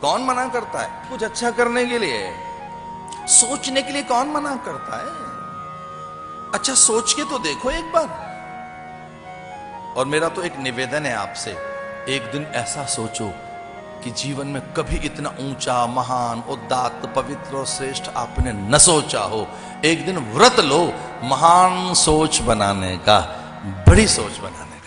कौन मना करता है? कुछ अच्छा करने के लिए। सोचने के लिए कौन मना करता है? अच्छा सोच के तो देखो एक बार। और मेरा तो एक निवेदन है आपसे, एक दिन ऐसा सोचो कि जीवन में कभी इतना ऊँचा, महान, उदात्त, पवित्र और श्रेष्ठ आपने न सोचा हो। एक दिन व्रत लो, महान सोच बनाने का, बड़ी सोच बनाने का।